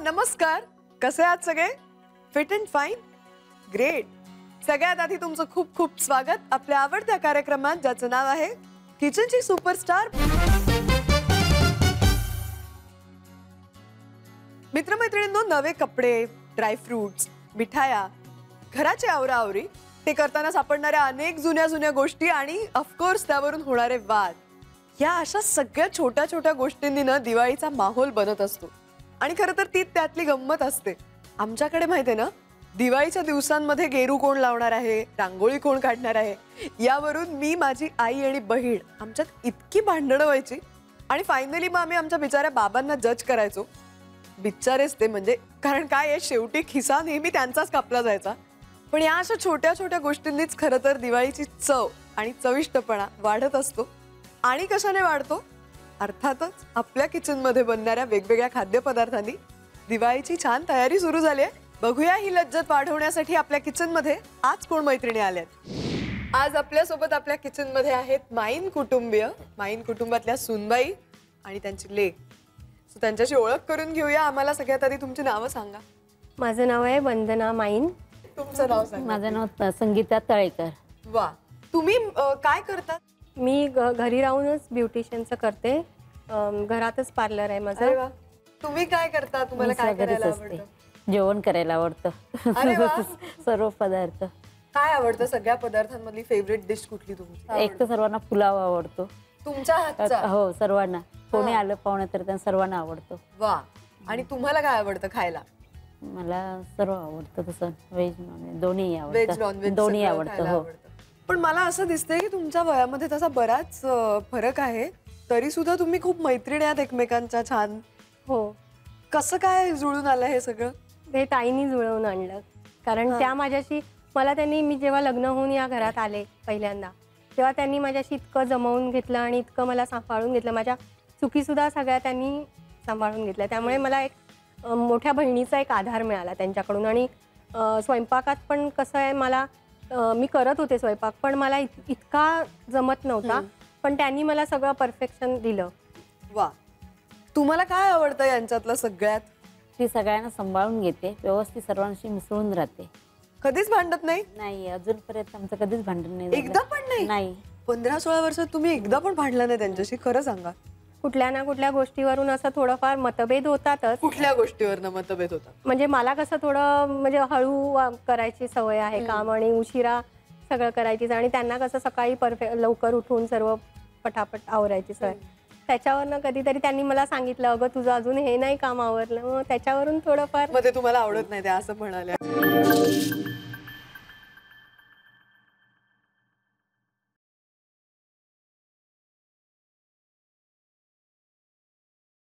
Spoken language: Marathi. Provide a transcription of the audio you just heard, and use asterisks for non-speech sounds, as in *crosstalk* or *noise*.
नमस्कार. कसे आहात सगळे? फिट अँड फाईन ग्रेट सगळ्यात आधी तुमचं खूप खूप स्वागत. आपल्या आवडत्या कार्यक्रमात ज्याचं नाव आहे किचनची सुपरस्टार मित्रमैत्रिणींनो नवे कपडे ड्रायफ्रुट्स मिठाया घराची आवराआवरी ते करताना सापडणाऱ्या अनेक जुन्या जुन्या गोष्टी आणि ऑफकोर्स त्यावरून होणारे वाद. या अशा सगळ्या छोट्या छोट्या गोष्टींनी ना दिवाळीचा माहोल बनत असतो. आणि खरं तर ती त्यातली गंमत असते. आमच्याकडे माहिती आहे ना दिवाळीच्या दिवसांमध्ये गेरू कोण लावणार आहे रांगोळी कोण काढणार आहे यावरून मी माझी आई आणि बहीण आमच्यात इतकी भांडणं व्हायची आणि फायनली मग आम्ही आमच्या बिचाऱ्या बाबांना जज करायचो. बिचारेच ते म्हणजे कारण काय आहे शेवटी खिसा नेहमी त्यांचाच कापला जायचा. पण या अशा छोट्या छोट्या गोष्टींनीच खरं तर दिवाळीची चव आणि चविष्टपणा वाढत असतो आणि कशाने वाढतो? अर्थातच आपल्या किचनमध्ये बनणाऱ्या वेगवेगळ्या खाद्यपदार्थांनी दिवाळीची छान तयारी सुरू झाली आहे. बघूया ही लज्जत वाढवण्यासाठी आपल्या किचनमध्ये आज कोण मैत्रिणी आल्यात? आज आपल्यासोबत आपल्या किचनमध्ये आहेत माईन कुटुंबीय माईन कुटुंबातल्या सुनबाई आणि त्यांची लेक. सो त्यांच्याशी ओळख करून घेऊया. आम्हाला सगळ्यात आधी तुमची नावं सांगा. माझं नाव आहे वंदना माईन. तुमचं नाव सांगा. माझं नाव संगीता तळेकर. वा. तुम्ही काय करतात मी घ- घरी राहूनच ब्युटिशियनचं करते. अम, घरातच पार्लर आहे अरे माझं वा. तुम्ही काय करता? तुम्हाला काय करायला असते. आवडतं? जेवण करायला आवडतं. अरे वा. *laughs* सर्व पदार्थ. काय आवडतं सगळ्या पदार्थांमधली फेवरेट डिश कुठली तुमची? एक तर सर्वांना पुलाव आवडतो. तुमच्या हातचा? हो सर्वांना. कोणी. आलं पाहुणे तर त्यांना सर्वांना आवडतो. वा. आणि तुम्हाला काय आवडतं खायला? मला सर्व आवडतं तसं. व्हेज नॉन दोन्ही व्हेज नॉन आवडतं दोन्ही आवडतं हो. पण मला असं दिसतंय की तुमच्या वयामध्ये तसा बराच फरक आहे. तरी सुद्धा तुम्ही खूप मैत्रिणी आहात एकमेकांच्या छान. हो. कसं काय जुळून आलं हे सगळं? ते ताईनी जुळवून आणलं. कारण हा. त्या माझ्याशी मला त्यांनी मी जेव्हा लग्न होऊन या घरात आले पहिल्यांदा तेव्हा त्यांनी माझ्याशी इतकं जमवून घेतलं आणि इतकं मला सांभाळून घेतलं. माझ्या चुकीसुद्धा सगळ्या त्यांनी सांभाळून घेतल्या. त्यामुळे मला एक मोठ्या बहिणीचा एक आधार मिळाला त्यांच्याकडून. आणि स्वयंपाकात पण कसं आहे मला मी करत होते स्वयंपाक पण मला इत- इतका जमत नव्हता. पण त्यांनी मला सगळं परफेक्शन दिलं. वा. तुम्हाला काय आवडतं यांच्यातलं सगळ्यात? ती सगळ्यांना सांभाळून घेते. व्यवस्थित सर्वांशी मिसळून राहते. कधीच भांडत नाही? नाही अजूनपर्यंत आमचं कधीच भांडण नाही झालं. एकदा पण नाही? नाही. पंधरा सोळा वर्षात तुम्ही एकदा पण भांडला नाही त्यांच्याशी? खरं सांगा. कुठल्या ना कुठल्या गोष्टीवरून असं थोडंफार मतभेद होतातच. कुठल्या गोष्टीवर मतभेद होता म्हणजे मला कसं थोडं म्हणजे हळू वा- करायची सवय आहे काम आणि उशिरा सगळं करायची आणि त्यांना कसं सकाळी परफेक्ट लवकर उठून सर्व पटापट आवरायची सवय. त्याच्यावरनं कधीतरी त्यांनी मला सांगितलं अगं तुझं अजून हे नाही काम आवरलं. मग त्याच्यावरून थोडंफार मग ते तुम्हाला आवडत नाही ते असं म्हणाल्या.